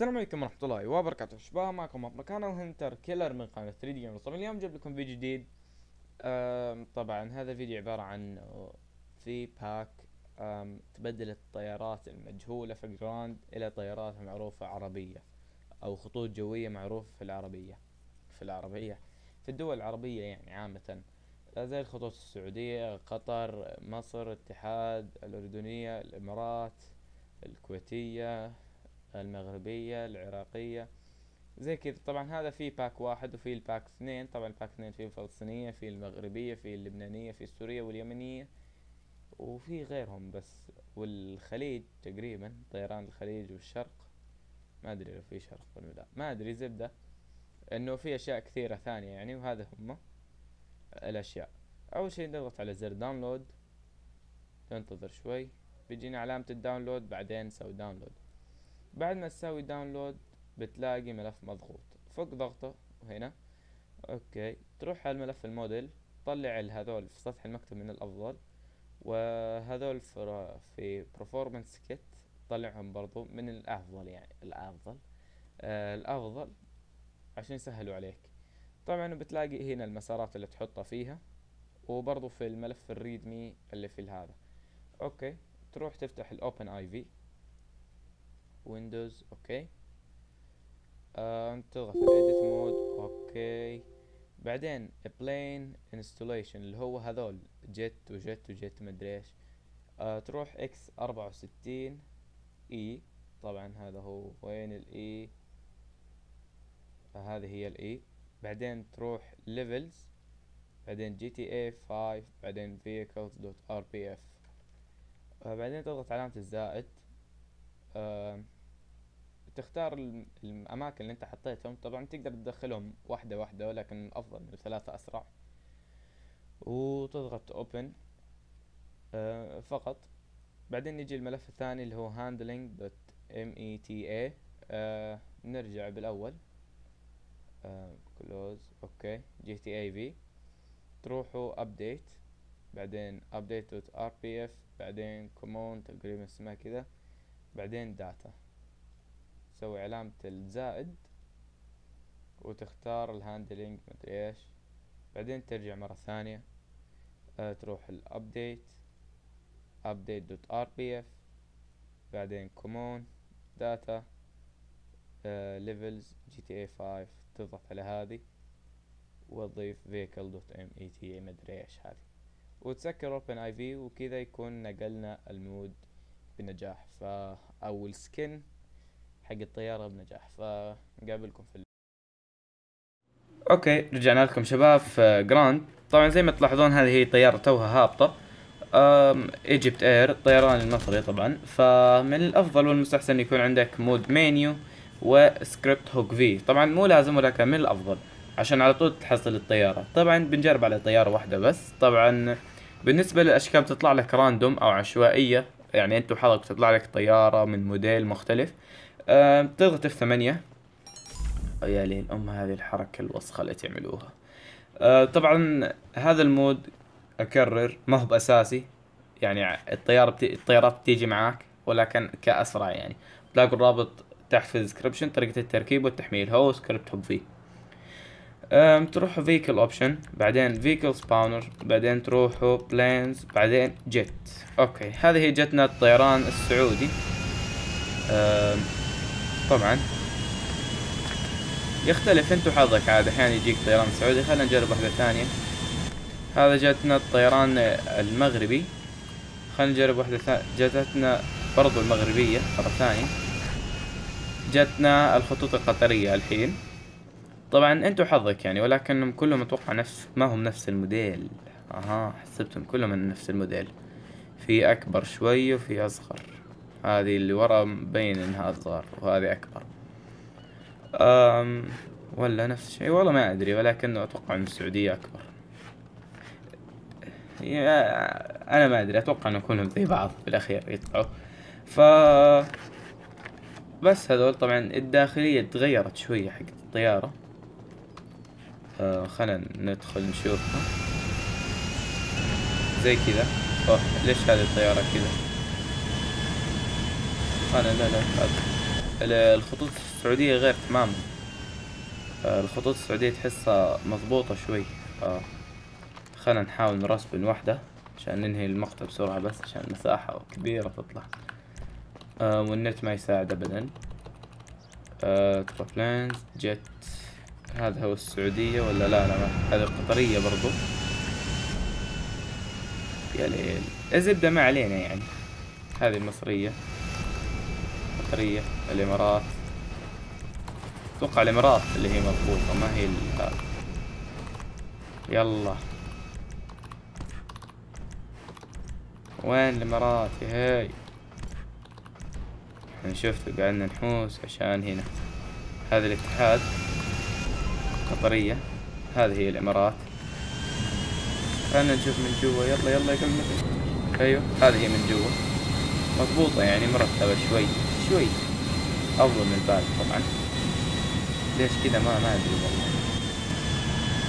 السلام عليكم ورحمة الله وبركاته. شباب معكم مبروك أنا وهنتر كيلر من قناة 3 دي طبعا اليوم جايب لكم فيديو جديد. طبعا هذا الفيديو عبارة عن في pack تبدل الطيارات المجهولة في جراند إلى طيارات معروفة عربية أو خطوط جوية معروفة في العربية. في العربية في الدول العربية يعني عامة. زي الخطوط السعودية قطر مصر اتحاد الأردنية الإمارات الكويتية المغربية العراقية زي كذا. طبعا هذا في pack واحد وفي ال pack اثنين. طبعا ال pack اثنين في الفلسطينية في المغربية في اللبنانية في السورية واليمنية وفي غيرهم بس. والخليج تقريبا طيران الخليج والشرق. ما أدري لو في شرق ولا لا. ما أدري زبدة. إنه في أشياء كثيرة ثانية يعني وهذا هم الأشياء. أول شي نضغط على زر download ننتظر شوي. بيجينا علامة ال download بعدين نسوي download بعد ما تسوي داونلود بتلاقي ملف مضغوط. فوق ضغطه هنا okay. تروح على الملف الموديل طلع هذول في سطح المكتب من الأفضل. وهذول في performance kit طلعهم برضو من الأفضل يعني الأفضل. آه الأفضل عشان يسهلوا عليك. طبعا بتلاقي هنا المسارات اللي تحطها فيها وبرضو في الملف ال readme اللي في هذا. okay. تروح تفتح ال OpenIV Windows okay آه تضغط ال edit mode okay بعدين plane installation اللي هو هذول jet و jet و jet مدري إيش. آه تروح x أربعة وستين e طبعا هذا هو وين ال e آه هذه هي ال e بعدين تروح levels بعدين GTA 5 بعدين vehicles dot rpf بعدين تضغط علامة الزائد. تختار الم- الأماكن اللي أنت حطيتهم. طبعا تقدر تدخلهم واحدة واحدة ولكن الأفضل من ثلاثة أسرع. وتضغط open آه فقط. بعدين يجي الملف الثاني اللي هو handling.meta آه نرجع بالأول. آه close okay. GTA V. تروحوا update. بعدين update.rpf بعدين common تقريبا اسمها كذا. بعدين data. تسوي علامة الزائد وتختار ال handling مدري إيش. بعدين ترجع مرة ثانية آه تروح الابديت update dot rpf بعدين common data آه levels gta 5 تضغط على هذه وتضيف vehicle dot meta مدري إيش هذه. وتسكر open iv وكذا يكون نقلنا ال mod بنجاح ف أو ال skin حق الطيارة بنجاح فنقابلكم في. okay رجعنا لكم شباب في جراند. طبعا زي ما تلاحظون هذه هي طيارة توها هابطة. EgyptAir الطيران المصري طبعا. فمن الأفضل والمستحسن يكون عندك mod menu و Script Hook V طبعا مو لازم ولكن من الأفضل عشان على طول تحصل الطيارة. طبعا بنجرب على طيارة واحدة بس. طبعا بالنسبة للاشكال بتطلع لك random أو عشوائية يعني أنت وحظك تطلع لك طيارة من موديل مختلف. أه تضغط F ثمانية. يا ليل أم هذه الحركة الوسخة اللي تعملوها أه طبعا هذا ال mod أكرر ما هو بأساسي. يعني الطيارة بت... الطيارات بتيجي معاك ولكن كأسرع يعني. تلاقوا الرابط تحت في ال description طريقة التركيب والتحميل. هو Script Hook V أم تروحوا vehicle option بعدين vehicle spawner بعدين تروحوا planes بعدين jet okay هذه هي جتنا الطيران السعودي. أم طبعا. يختلف أنت وحظك عاد. أحيانا يجيك طيران سعودي. خلينا نجرب واحدة ثانية. هذا جاتنا الطيران المغربي. خلينا نجرب واحدة ثانية جاتنا برضو المغربية مرة ثانية. جاتنا الخطوط القطرية الحين. طبعا انت وحظك يعني ولكنهم كلهم أتوقع نفس ما هم نفس الموديل. أها حسبتهم كلهم من نفس الموديل. في أكبر شوي وفي أصغر. هذه اللي ورا مبين إنها أصغر وهذه أكبر. أم ولا نفس الشيء والله ما أدري ولكنه أتوقع إن السعودية أكبر. أنا ما أدري أتوقع انه كلهم زي بعض بالأخير يطلعوا. ف بس هذول طبعا الداخلية تغيرت شوية حق الطيارة. آه خلينا ندخل نشوفها زي كذا. أوه ليش هذه الطيارة كذا؟ أنا لا لا الخطوط السعودية غير تماما. آه، الخطوط السعودية تحسها مضبوطة شوي. آه، خلنا نحاول نرسبن واحدة عشان ننهي المقطع بسرعة بس عشان المساحة كبيرة تطلع. آه، والنت ما يساعد ابدا. بلانز جت. هذا هو السعودية ولا لا؟ لا هذه القطرية برضو. يا ليل. الزبدة ما علينا يعني. هذه المصرية قطرية. الإمارات. أتوقع الإمارات اللي هي مضبوطة ما هي هذا يلا. وين الإمارات؟ يا هاي. إحنا شفت قعدنا نحوس عشان هنا. هذا الاتحاد. قطرية هذه هي الإمارات. خلنا نشوف من جوا. يلا يلا يا قلبي أيوه هذه هي من جوا. مضبوطة يعني مرتبة شوي شوي أفضل من الباقي طبعا. ليش كذا؟ ما ما أدري والله.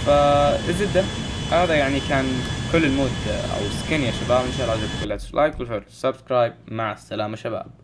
فالزبدة هذا يعني كان كل ال mod أو skin يا شباب. إن شاء الله عجبكم لا like وال favorite subscribe مع السلامة شباب.